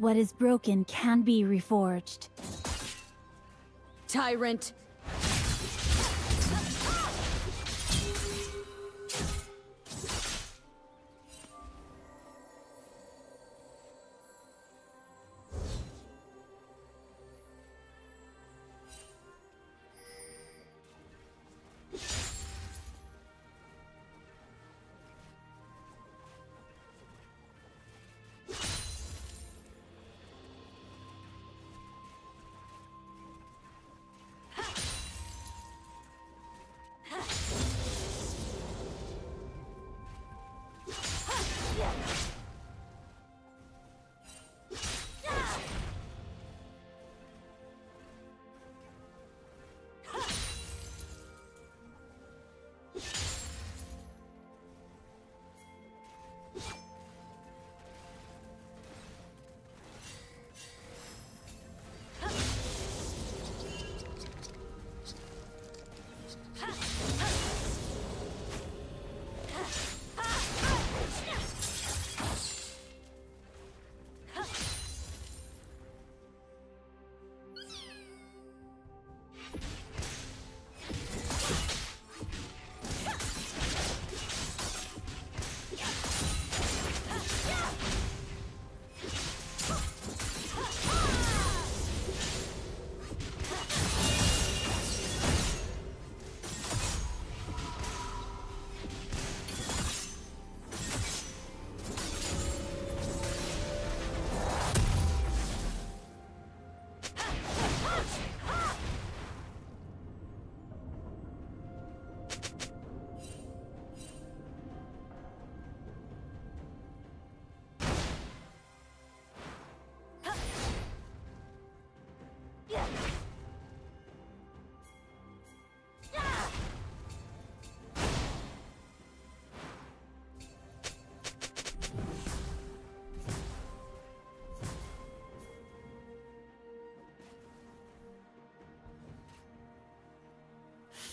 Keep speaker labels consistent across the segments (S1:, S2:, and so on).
S1: What is broken can be reforged.
S2: Tyrant!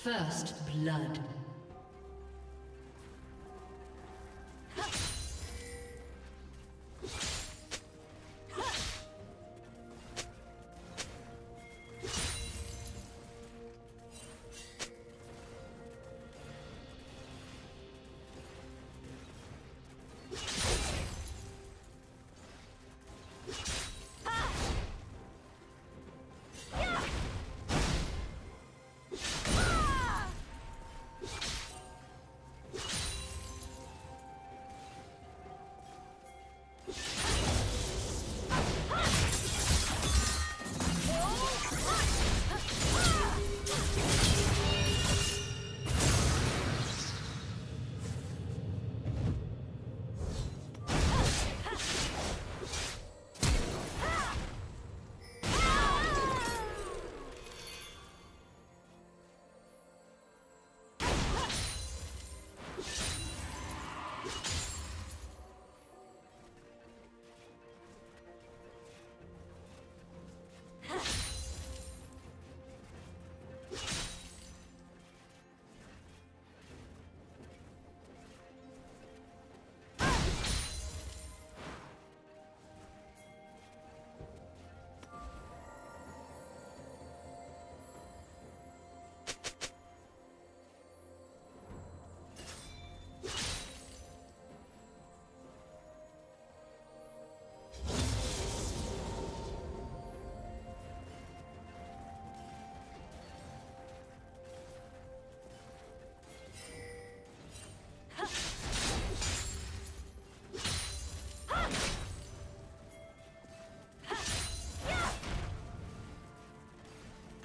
S3: First blood.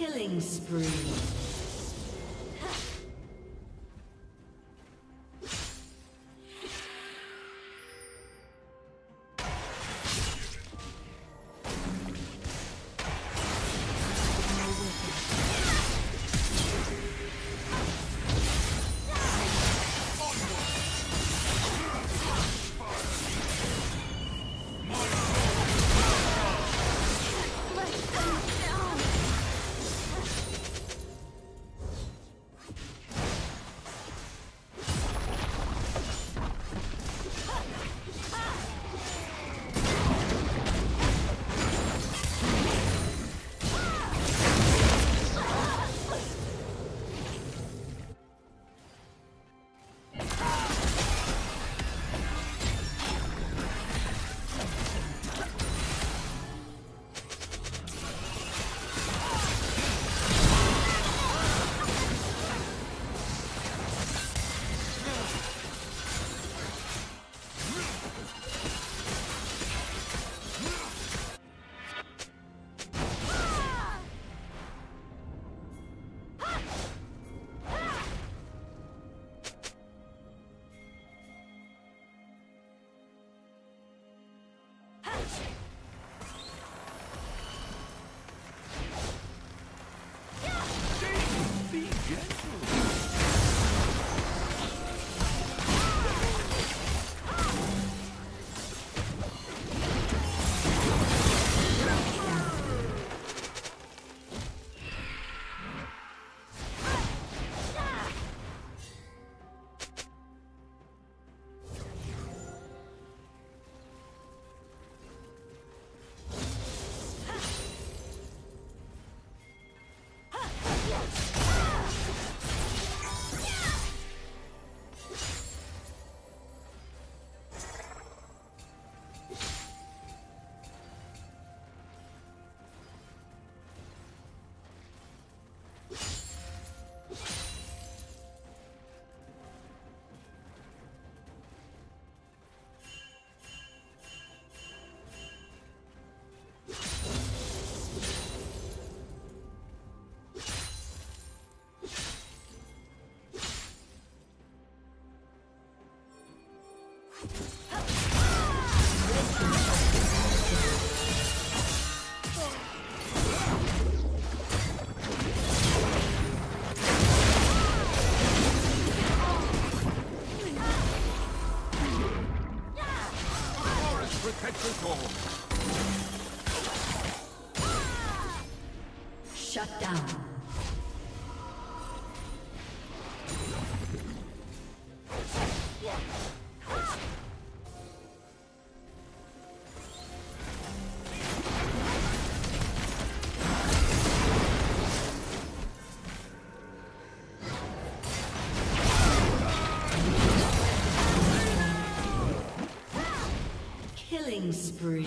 S3: Killing spree. Spree.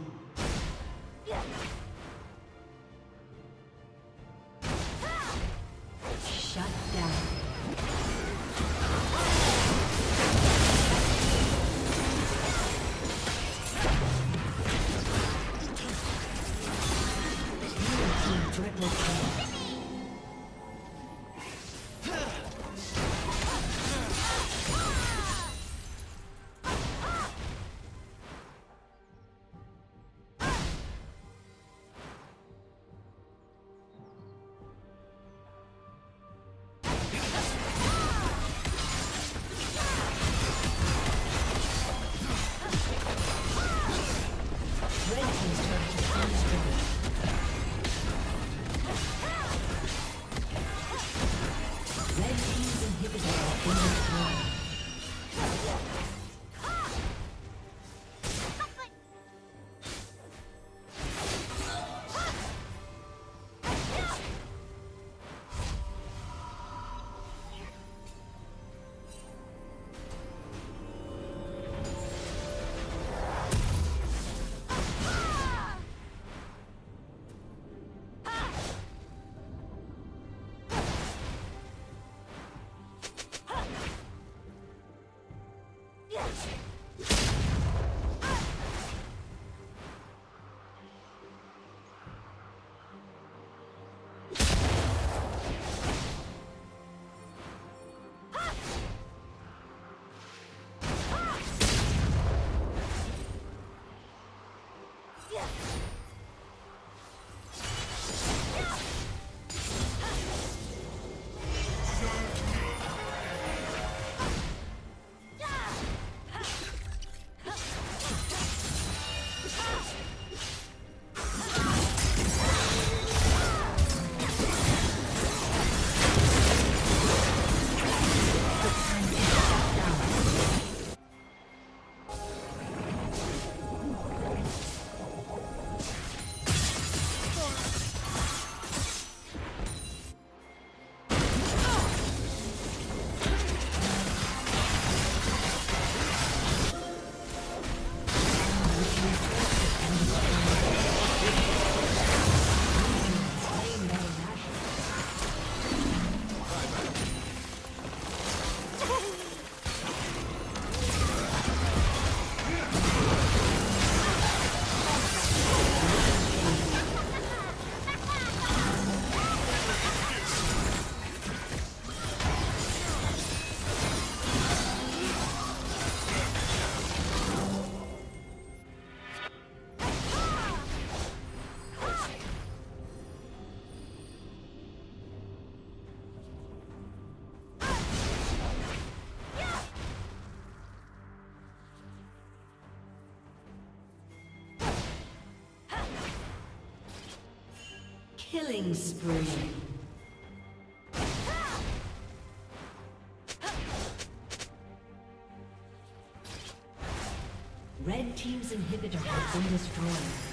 S3: Killing spree. Red Team's inhibitor has been destroyed.